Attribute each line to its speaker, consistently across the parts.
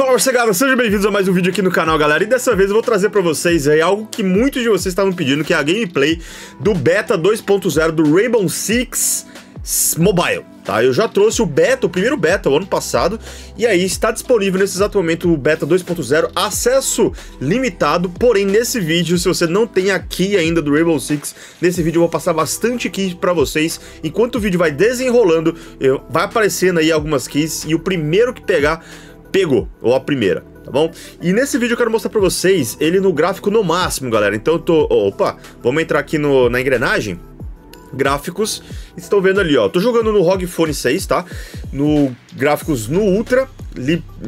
Speaker 1: Fala, morcegada, sejam bem-vindos a mais um vídeo aqui no canal, galera. E dessa vez eu vou trazer pra vocês aí algo que muitos de vocês estavam pedindo, que é a gameplay do Beta 2.0 do Rainbow Six Mobile, tá? Eu já trouxe o beta, o primeiro beta, o ano passado, e aí está disponível nesse exato momento o beta 2.0, acesso limitado, porém nesse vídeo, se você não tem a key ainda do Rainbow Six, nesse vídeo eu vou passar bastante key pra vocês, enquanto o vídeo vai desenrolando, vai aparecendo aí algumas keys, e o primeiro que pegar, pegou, ou a primeira tá bom? E nesse vídeo eu quero mostrar pra vocês ele no gráfico no máximo, galera. Então eu tô... Opa, vamos entrar aqui no, na engrenagem gráficos, estão vendo ali, ó, tô jogando no ROG Phone 6, tá? No gráficos no Ultra,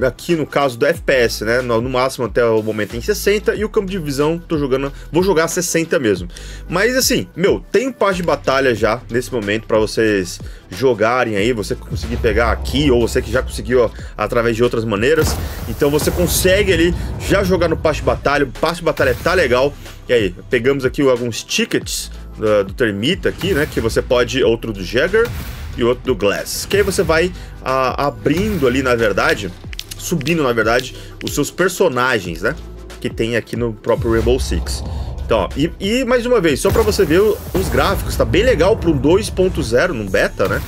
Speaker 1: aqui no caso do FPS, né, no, máximo até o momento em 60, e o campo de visão tô jogando, vou jogar 60 mesmo. Mas assim, meu, tem parte de batalha já nesse momento para vocês jogarem aí, você conseguir pegar aqui, ou você que já conseguiu ó, através de outras maneiras, então você consegue ali já jogar no passe de batalha, o passe de batalha tá legal, e aí, pegamos aqui alguns tickets, do, do Termita aqui, né? Que você pode. Outro do Jagger e outro do Glass. Que aí você vai a, abrindo ali, na verdade, subindo, na verdade, os seus personagens, né? Que tem aqui no próprio Rainbow Six. Então, ó, e, e, mais uma vez, só para você ver os gráficos, tá bem legal para um 2.0 no beta, né?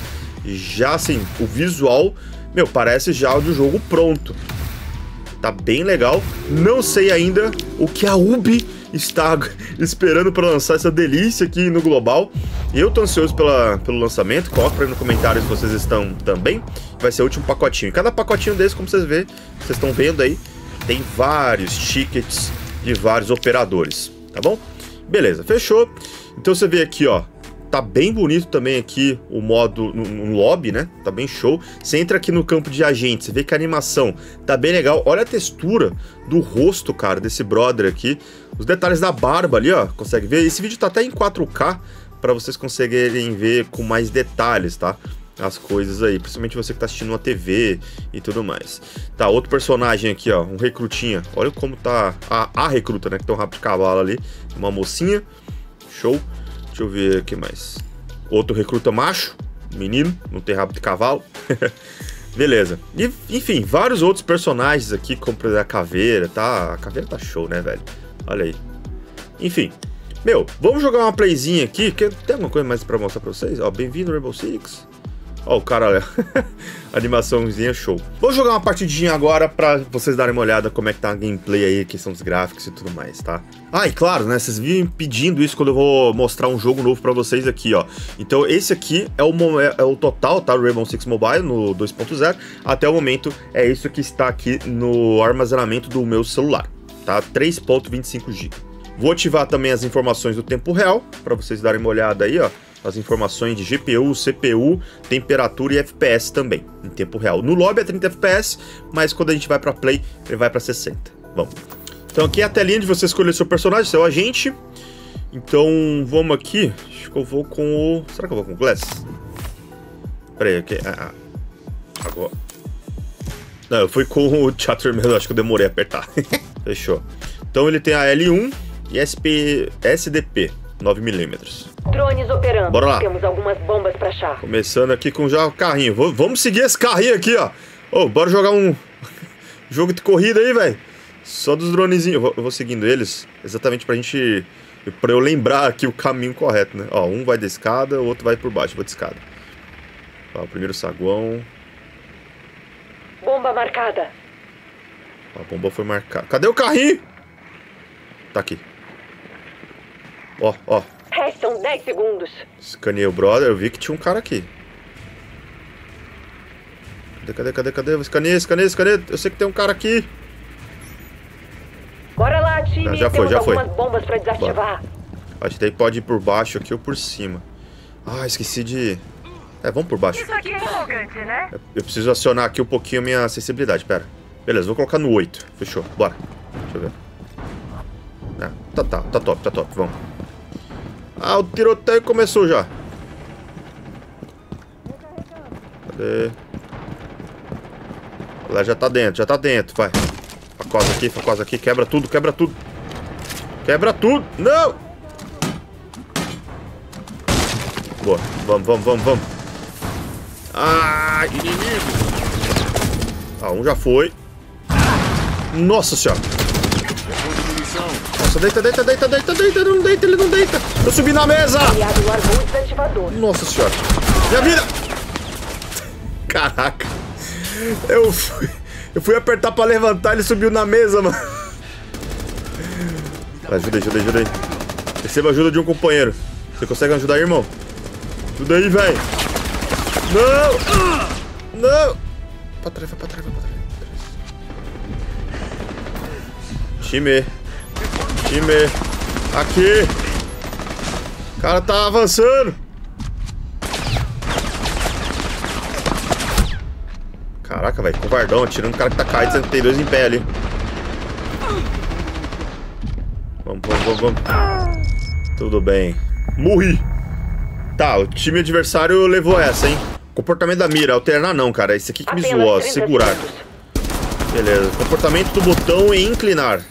Speaker 1: Já assim, o visual, meu, parece já o jogo pronto. Tá bem legal. Não sei ainda o que a Ubi está esperando para lançar essa delícia aqui no Global. Eu tô ansioso pela, pelo lançamento, coloca aí no comentário se vocês estão também. Vai ser o último pacotinho. Cada pacotinho desse, como vocês vê, vocês estão vendo aí, tem vários tickets de vários operadores, tá bom? Beleza, fechou. Então você vê aqui, ó, Tá bem bonito também aqui o modo no, no, lobby, né? Tá bem show. Você entra aqui no campo de agente, você vê que a animação tá bem legal. Olha a textura do rosto, cara, desse brother aqui. Os detalhes da barba ali, ó, consegue ver? Esse vídeo tá até em 4K para vocês conseguirem ver com mais detalhes, tá? As coisas aí, principalmente você que tá assistindo uma TV e tudo mais. Tá, outro personagem aqui, ó, um recrutinha. Olha como tá a, a recruta, né? Que tem um rabo de cavalo ali. Uma mocinha. Show. Deixa eu ver o que mais. Outro recruta macho, menino, não tem rabo de cavalo. Beleza. E, enfim, vários outros personagens aqui, como a caveira, tá? A caveira tá show, né, velho? Olha aí. Enfim. Meu, vamos jogar uma playzinha aqui. Que tem alguma coisa mais pra mostrar pra vocês? Ó, bem-vindo Rainbow Six. Ó, o cara. Animaçãozinha show. Vou jogar uma partidinha agora pra vocês darem uma olhada como é que tá a gameplay aí, questão dos gráficos e tudo mais, tá? Ah, e claro, né, vocês vivem pedindo isso quando eu vou mostrar um jogo novo pra vocês aqui, ó. Então esse aqui é o, é, é o total, tá? Rainbow Six Mobile no 2.0. Até o momento é isso que está aqui no armazenamento do meu celular, tá? 3.25 GB. Vou ativar também as informações do tempo real, para vocês darem uma olhada aí, ó as informações de GPU, CPU, temperatura e FPS também, em tempo real. No lobby é 30 FPS, mas quando a gente vai para play, ele vai para 60. Vamos. Então aqui é a telinha de você escolher seu personagem, seu agente. Então vamos aqui. Acho que eu vou com o. Será que eu vou com o Glass? Pera aí, ok. Ah, ah. Agora. Não, eu fui com o Chatterman, acho que eu demorei a apertar. Fechou. Então ele tem a L1 e SP... SDP. 9mm.
Speaker 2: Drones operando.
Speaker 1: Bora lá.
Speaker 2: Temos algumas bombas pra achar.
Speaker 1: Começando aqui com já o carrinho. V vamos seguir esse carrinho aqui, ó. Ô, oh, bora jogar um jogo de corrida aí, velho. Só dos dronezinhos. Eu, eu vou seguindo eles exatamente pra gente... Pra eu lembrar aqui o caminho correto, né? Ó, um vai de escada, o outro vai por baixo. vou de escada. Ó, o primeiro saguão.
Speaker 2: Bomba marcada.
Speaker 1: A bomba foi marcada. Cadê o carrinho? Tá aqui. Ó, ó.
Speaker 2: Restam 10 segundos.
Speaker 1: Escaneei o brother, eu vi que tinha um cara aqui. Cadê, cadê, cadê, cadê? Escaneei, escaneei, escaneei. Eu sei que tem um cara aqui.
Speaker 2: Bora lá, time.
Speaker 1: Já, já foi, já foi.
Speaker 2: bombas pra desativar. Bora.
Speaker 1: Acho que daí pode ir por baixo aqui ou por cima. Ah, esqueci de... É, vamos por baixo.
Speaker 2: Isso aqui é empolgante, né?
Speaker 1: Eu preciso acionar aqui um pouquinho a minha acessibilidade, pera. Beleza, vou colocar no 8. Fechou, bora. Deixa eu ver. Ah, tá, tá, tá top, tá top, vamos. Ah, o tiroteio começou já. Cadê? Lá já tá dentro, já tá dentro, vai. Facosa aqui, facosa aqui, quebra tudo, quebra tudo. Quebra tudo, não! Boa, vamos, vamos, vamos, vamos. Ah, inimigo! Ah, um já foi. Nossa senhora. Nossa, deita, deita, deita, deita, deita. Ele não deita, ele não deita. Eu subi na mesa. Nossa senhora. Minha vida. Caraca. Eu fui, eu fui apertar pra levantar, ele subiu na mesa, mano. Ajuda aí, ajuda aí, ajuda aí. Receba ajuda de um companheiro. Você consegue ajudar aí, irmão? Ajuda aí, velho. Não! Não! Pra trás, vai pra trás, vai pra trás. Time. Time. Aqui. O cara tá avançando. Caraca, velho, covardão, atirando o cara que tá caído, tem dois em pé ali. Vamos, vamos, vamos, vamos. Tudo bem. Morri. Tá, o time adversário levou essa, hein? Comportamento da mira, alternar não, cara. Esse aqui que me zoou, ó,
Speaker 2: 30
Speaker 1: segurar.
Speaker 2: segundos.
Speaker 1: Beleza. Comportamento do botão e inclinar.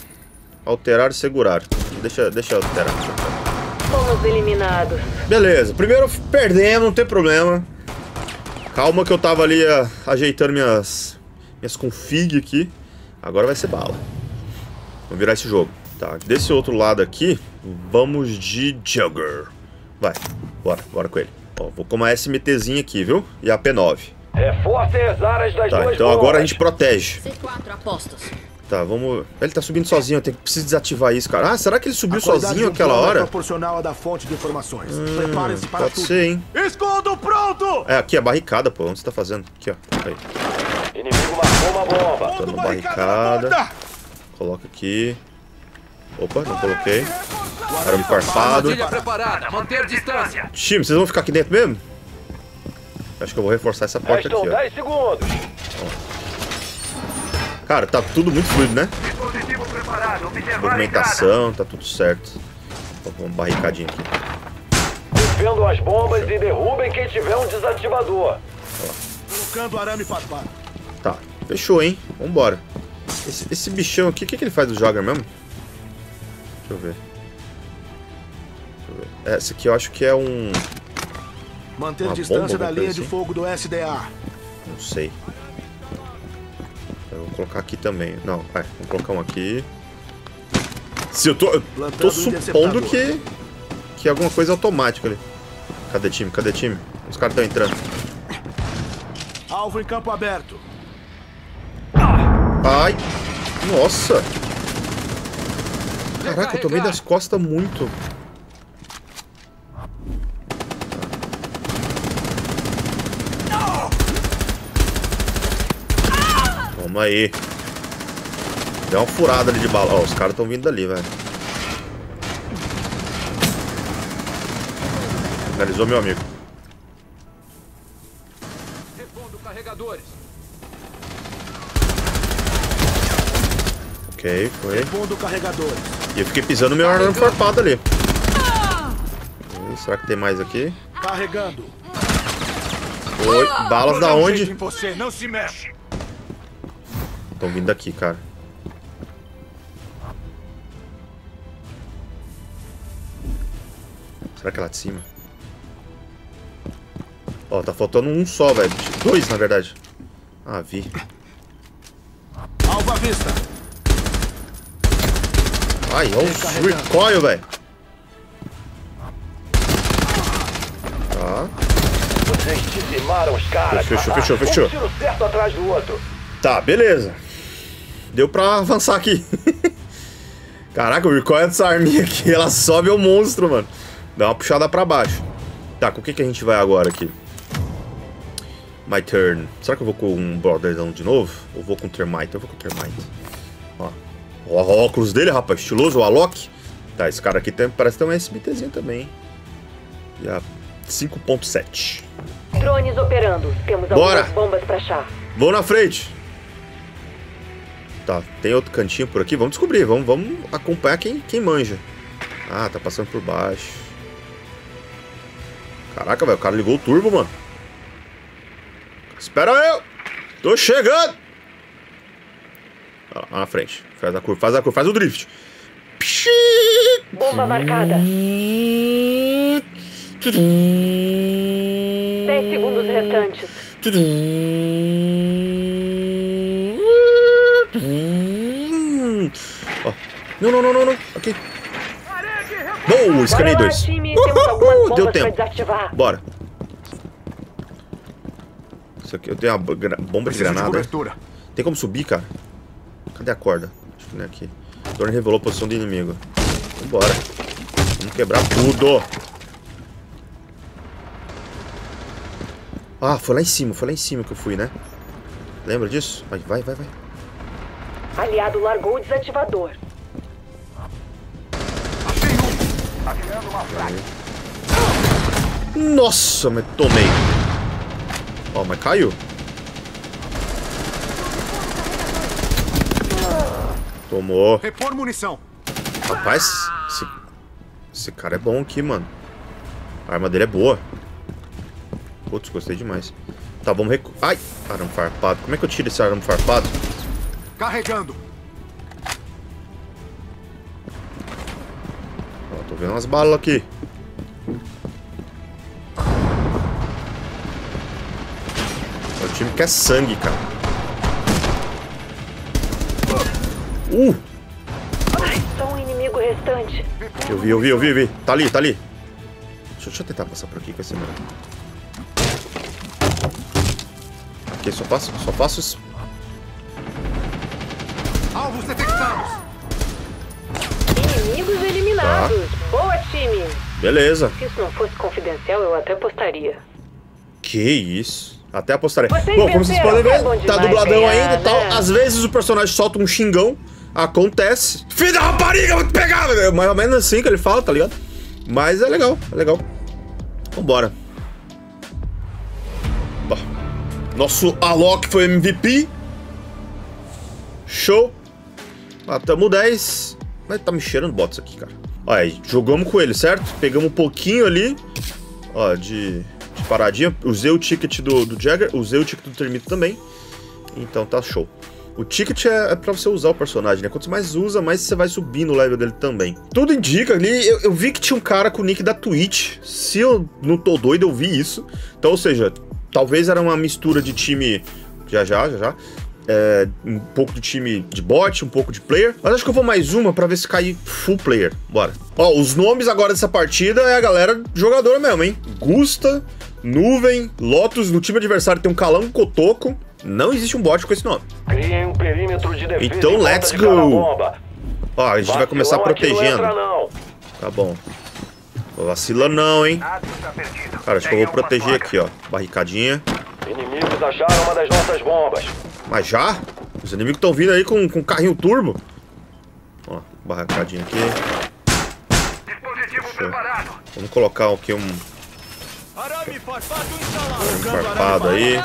Speaker 1: Alterar e segurar. Deixa, deixa eu alterar.
Speaker 2: Fomos eliminados.
Speaker 1: Beleza, primeiro perdemos, não tem problema. Calma que eu tava ali ah, ajeitando minhas, minhas config aqui. Agora vai ser bala. Vamos virar esse jogo. Tá, desse outro lado aqui, vamos de Jugger. Vai, bora, bora com ele. Ó, vou com uma SMTzinha aqui, viu? E a P9.
Speaker 3: Reforcem as áreas das
Speaker 1: Tá,
Speaker 3: duas
Speaker 1: então agora a gente protege.
Speaker 4: C4 apostos.
Speaker 1: Tá, vamos... Ele tá subindo sozinho, eu tenho que preciso desativar isso, cara. Ah, será que ele subiu sozinho aquela
Speaker 5: É
Speaker 1: hora?
Speaker 5: proporcional à da fonte de informações. Preparem-se para
Speaker 1: Pode
Speaker 5: tudo.
Speaker 1: ser, hein?
Speaker 5: Escudo pronto!
Speaker 1: É, aqui, a barricada, pô. Onde você tá fazendo? Aqui, ó. Aí.
Speaker 3: Inimigo marcou uma bomba.
Speaker 1: Tô
Speaker 5: Ponto
Speaker 1: na
Speaker 5: barricada!
Speaker 1: Coloca aqui. Opa, não coloquei. Arame farpado. Time, vocês vão ficar aqui dentro mesmo? Acho que eu vou reforçar essa porta
Speaker 3: Restam
Speaker 1: aqui, ó.
Speaker 3: 10 segundos.
Speaker 1: Cara, tá tudo muito fluido, né?
Speaker 6: Dispositivo preparado, observar
Speaker 1: Movimentação, tá tudo certo. Vamos barricadinho aqui.
Speaker 3: Defendam as bombas e derrubem quem tiver um desativador.
Speaker 5: Colocando arame farpado.
Speaker 1: Tá, fechou, hein? Vambora. Esse, esse bichão aqui, o que, que ele faz do Jogger mesmo? Deixa eu ver. É, Esse aqui eu acho que é um...
Speaker 5: Manter
Speaker 1: Uma
Speaker 5: distância
Speaker 1: bomba,
Speaker 5: da linha
Speaker 1: coisa
Speaker 5: de
Speaker 1: assim?
Speaker 5: fogo do SDA.
Speaker 1: Não sei. Eu vou colocar aqui também. Não, vai, vou colocar um aqui. Se eu tô. Eu tô supondo que. Que é alguma coisa automática ali. Cadê time? Cadê time? Os caras estão entrando.
Speaker 5: Alvo em campo aberto.
Speaker 1: Ai! Nossa! Caraca, eu tomei das costas muito. Toma aí. Deu uma furada ali de bala. Ó, os caras estão vindo dali, velho. Finalizou meu amigo.
Speaker 6: Repondo carregadores.
Speaker 1: Ok, foi.
Speaker 5: Pondo carregadores.
Speaker 1: E eu fiquei pisando meu arame farpado ali. Será que tem mais aqui?
Speaker 5: Carregando.
Speaker 1: Oi, balas da onde?
Speaker 5: não se mexe.
Speaker 1: Estão vindo daqui, cara. Será que é lá de cima? Ó, tá faltando um só, velho. Dois, na verdade. Ah, vi.
Speaker 5: Alvo à vista.
Speaker 1: Ai, olha o recoil, velho. Tá.
Speaker 3: Vocês dizimaram os caras.
Speaker 1: Fechou, fechou, fechou.
Speaker 3: Um tiro certo atrás do outro.
Speaker 1: Tá, beleza. Deu pra avançar aqui. Caraca, o recoil dessa arminha aqui, ela sobe o monstro, mano. Dá uma puxada pra baixo. Tá, com o que, que a gente vai agora aqui? My turn. Será que eu vou com um Brotherzão de novo? Ou vou com o Termite? Eu vou com o Termite. Ó. Ó, o óculos dele, rapaz. Estiloso, o Alok. Tá, esse cara aqui tem, parece ter um SBTzinho também, hein? E a 5.7.
Speaker 2: Drones operando. Temos
Speaker 1: Bora.
Speaker 2: algumas bombas pra achar.
Speaker 1: Vou na frente. Tá, tem outro cantinho por aqui? Vamos descobrir, vamos, vamos acompanhar quem, quem manja. Ah, tá passando por baixo. Caraca, velho, o cara ligou o turbo, mano. Espera eu! Tô chegando! Ó, lá na frente. Faz a curva, faz a curva, faz o drift. Pshii!
Speaker 2: Bomba marcada. 10 segundos restantes.
Speaker 1: Ó. Não, não, não, não, não. Aqui. Boa, escanei dois. Uhul, deu tempo. Bora. Isso aqui eu tenho uma bomba de granada. Tem como subir, cara? Cadê a corda? Acho que não é aqui. O drone revelou a posição do inimigo. Vambora. Vamos quebrar tudo. Ah, foi lá em cima, foi lá em cima que eu fui, né? Lembra disso? Vai, vai, vai, vai.
Speaker 2: Aliado largou o desativador.
Speaker 1: Nossa, mas tomei. Ó, mas caiu. Tomou.
Speaker 5: Repor munição.
Speaker 1: Rapaz, esse, esse cara é bom aqui, mano. A arma dele é boa. Putz, gostei demais. Tá, vamos recu... Ai, arame farpado. Como é que eu tiro esse arame farpado?
Speaker 5: Carregando.
Speaker 1: Tô vendo umas balas aqui. É o time quer sangue, cara. Uh!
Speaker 2: Só um inimigo restante.
Speaker 1: Eu vi, eu vi, eu vi, eu vi. Tá ali, tá ali. Deixa, eu- deixa eu tentar passar por aqui com esse melhor. Aqui, só faço, só faço isso.
Speaker 5: Alvos detectados.
Speaker 2: Inimigos eliminados.
Speaker 1: Tá.
Speaker 2: Boa, time.
Speaker 1: Beleza.
Speaker 2: Se isso não fosse confidencial, eu até postaria.
Speaker 1: Que isso. Até apostarei.
Speaker 2: Vocês
Speaker 1: Bom, como vocês podem ver,
Speaker 2: é
Speaker 1: tá dubladão
Speaker 2: ganhar,
Speaker 1: ainda e tal.
Speaker 2: né?
Speaker 1: Às vezes o personagem solta um xingão. Acontece. Filho da rapariga, vou te pegar! É mais ou menos assim que ele fala, tá ligado? Mas é legal, é legal. Vambora. Nosso Alok foi MVP. Show. Matamos 10. Mas tá me cheirando bots aqui, cara. Ó, aí, jogamos com ele, certo? Pegamos um pouquinho ali. Ó, de, de paradinha. Usei o ticket do, do Jagger. Usei o ticket do Termito também. Então tá show. O ticket é, é pra você usar o personagem, né? Quanto mais usa, mais você vai subir no level dele também. Tudo indica ali. Eu, eu vi que tinha um cara com o nick da Twitch. Se eu não tô doido, eu vi isso. Então, ou seja, talvez era uma mistura de time. Já já, já já. É, um pouco de time de bot, um pouco de player. Mas acho que eu vou mais uma pra ver se cair full player. Bora. Ó, os nomes agora dessa partida é a galera jogadora mesmo, hein? Gusta, Nuvem, Lotus. No time adversário tem um Calango Cotoco. Não existe um bot com esse nome.
Speaker 3: Um perímetro de
Speaker 1: Então, let's go. Ó, a gente vai começar
Speaker 3: Vacilão aqui não
Speaker 1: protegendo.
Speaker 3: entra, não.
Speaker 1: Tá bom. Não vacila não, hein? Cara, acho que eu vou proteger aqui, ó. Barricadinha.
Speaker 3: Inimigos acharam uma das nossas bombas.
Speaker 1: Mas já? Os inimigos estão vindo aí com, com carrinho turbo. Ó, barricadinha aqui.
Speaker 6: Dispositivo
Speaker 1: Show.
Speaker 6: preparado.
Speaker 1: Vamos colocar aqui um,
Speaker 5: Arame farpado
Speaker 1: aí.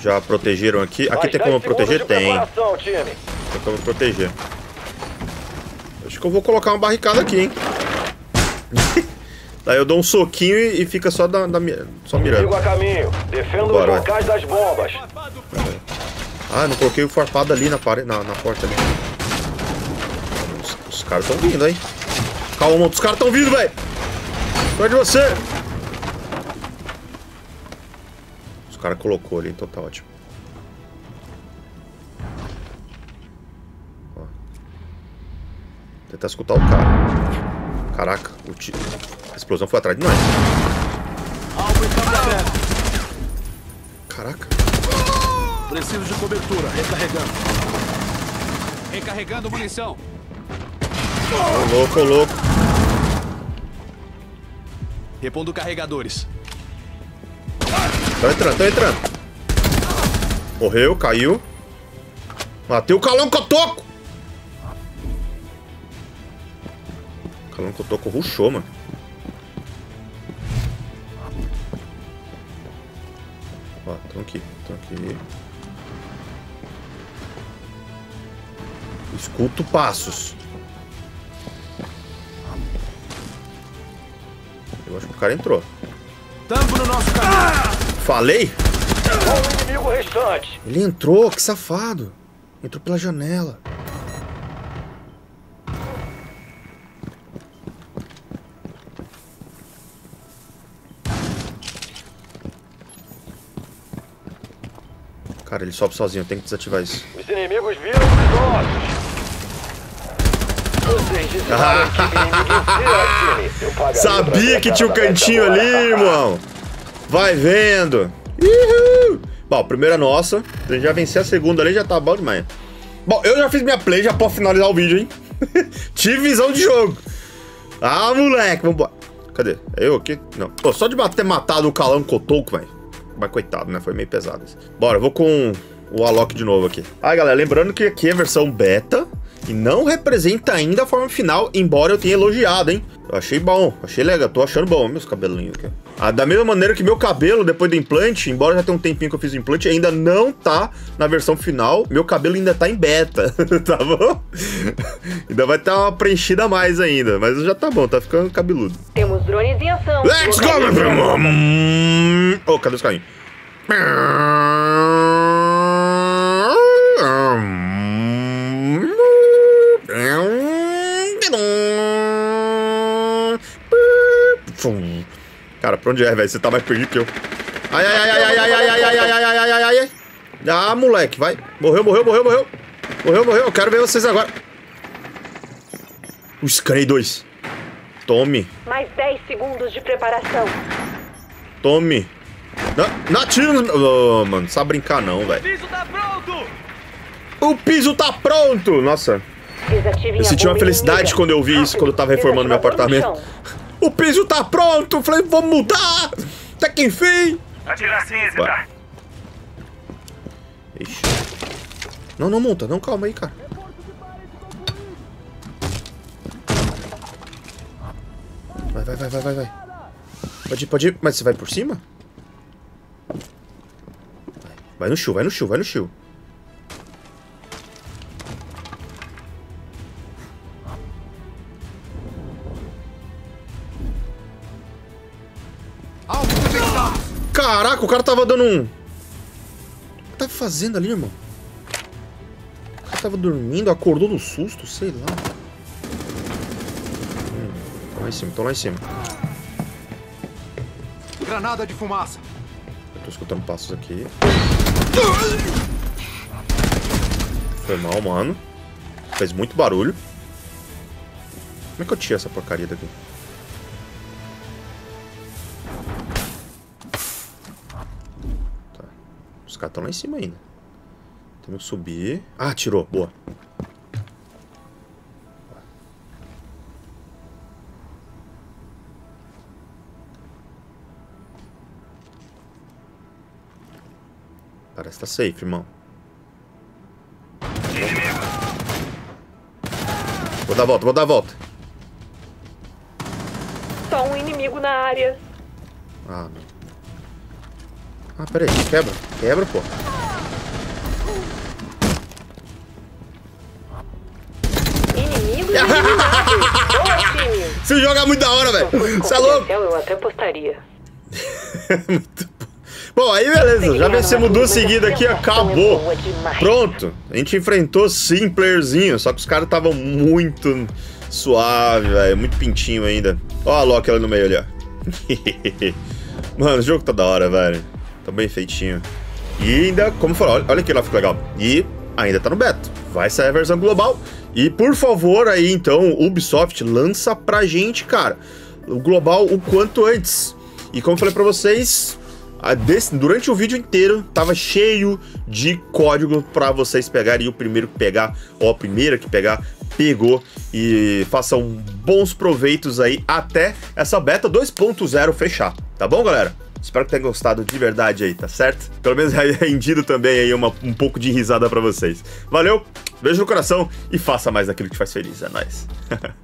Speaker 1: Já protegeram aqui. Aqui tem como
Speaker 3: 10
Speaker 1: proteger? Tem. Tem como proteger. Acho que eu vou colocar uma barricada aqui, hein? Daí eu dou um soquinho e, e fica só, da, da só mirando.
Speaker 3: Inimigo a caminho. Defenda os
Speaker 1: Bora, vai.
Speaker 3: locais das bombas.
Speaker 1: Ah, não coloquei o farpado ali na, pare... na, na porta ali. Os, os caras estão vindo, hein? Calma, os caras estão vindo, velho! Perto de você! Os caras colocou ali, então tá ótimo. Ó. Tentar escutar o cara. Caraca, o ti- a explosão foi atrás de nós.
Speaker 5: Preciso de cobertura. Recarregando.
Speaker 6: Recarregando munição.
Speaker 1: Ô louco, ô louco.
Speaker 5: Repondo carregadores.
Speaker 1: Tá entrando, tá entrando. Morreu, caiu. Matei o calão cotoco. O calão cotoco ruxou, mano. Ó, tão aqui, tão aqui. Escuto passos. Eu acho que o cara entrou.
Speaker 5: Tambo no nosso caminho.
Speaker 1: Falei?
Speaker 3: Um inimigo restante.
Speaker 1: Ele entrou, que safado. Entrou pela janela. Cara, ele sobe sozinho, tem que desativar isso.
Speaker 3: Os inimigos viram os nossos. Vocês dizimaram a equipe inimiga inteira, time. Eu pagaria pra ver
Speaker 1: Sabia
Speaker 3: a
Speaker 1: que tinha
Speaker 3: Beta
Speaker 1: cantinho ali, irmão. Vai vendo. Uhul. Bom, primeira nossa. Se a gente já vencer a segunda ali, já tá bom demais. Bom, eu já fiz minha play, já posso finalizar o vídeo, hein? Tive visão de jogo. Ah, moleque, vambora. Cadê? É eu aqui? Não. Pô, só de ter matado o Calango Cotoco, velho. Mas coitado, né? Foi meio pesado. isso. Bora, eu vou com o Alok de novo aqui. Ah, galera, lembrando que aqui é a versão beta e não representa ainda a forma final, embora eu tenha elogiado, hein? Eu achei bom, achei legal, tô achando bom meus cabelinhos aqui. Ah, da mesma maneira que meu cabelo, depois do implante, embora já tenha um tempinho que eu fiz o implante, ainda não tá na versão final, meu cabelo ainda tá em beta, tá bom? ainda vai ter uma preenchida a mais ainda, mas já tá bom, tá ficando cabeludo.
Speaker 2: Temos drones em ação.
Speaker 1: Let's go, meu! Oh, cadê os carinhos? Cara, pra onde é, velho? Você tá mais perdido que eu. Ai, ai, ai, ai, ai, ai, ai, ai, ai, ai, ai, ai, ai, ai, ai. Ah, moleque, vai. Morreu, morreu, morreu, morreu. Morreu, morreu. Eu quero ver vocês agora. O Scray 2. Tome.
Speaker 2: Mais 10 segundos de preparação.
Speaker 1: Tome. Não, não atira nos... Oh, mano, não sabe brincar não, velho.
Speaker 5: Piso tá pronto!
Speaker 1: O piso tá pronto! Nossa, eu senti uma felicidade quando eu vi isso, quando eu tava reformando meu
Speaker 2: no
Speaker 1: apartamento. O piso tá pronto! Falei, vamos mudar! Até que enfim!
Speaker 6: Atira sim,
Speaker 1: Vai.
Speaker 6: Zeta.
Speaker 1: Ixi. Não, não monta, não, calma aí, cara. Vai, vai, vai, vai, vai, vai. Pode ir, pode ir. Mas você vai por cima? Vai, no shield, vai no shield, vai no shield. Caraca, o cara tava dando um... O que tá fazendo ali, irmão? O cara tava dormindo, acordou do susto, sei lá. Hum, tô lá em cima, tô lá em cima.
Speaker 5: Granada de fumaça!
Speaker 1: Eu tô escutando passos aqui. Foi mal, mano. Fez muito barulho. Como é que eu tiro essa porcaria daqui? Caras estão lá em cima ainda. Temos que subir. Ah, tirou. Boa. Parece que tá safe, irmão. Vou dar a volta, vou dar a volta.
Speaker 2: Só um inimigo na área.
Speaker 1: Ah, não. Ah, peraí, quebra. Quebra, pô.
Speaker 2: Inimigos time.
Speaker 1: Você joga muito da hora, velho. Você é louco.
Speaker 2: Eu até postaria.
Speaker 1: Muito bom. Bom, aí beleza. Já vencemos duas seguidas aqui, acabou. Pronto. A gente enfrentou sim playerzinho, só que os caras estavam muito suave, velho. Muito pintinho ainda. Ó a Loki ali no meio ali, ó. Mano, o jogo tá da hora, velho. Tá bem feitinho. E ainda, como falou, olha, olha que lá ficou legal. E ainda tá no beta. Vai sair a versão global. E por favor, aí então, Ubisoft, lança pra gente, cara, o global o quanto antes. E como eu falei pra vocês, desse- durante o vídeo inteiro tava cheio de código pra vocês pegarem. E o primeiro que pegar, ou a primeira que pegar, pegou. E façam bons proveitos aí até essa beta 2.0 fechar. Tá bom, galera? Espero que tenham gostado de verdade aí, tá certo? Pelo menos rendido também aí uma- um pouco de risada pra vocês. Valeu, beijo no coração e faça mais daquilo que te faz feliz. É nóis.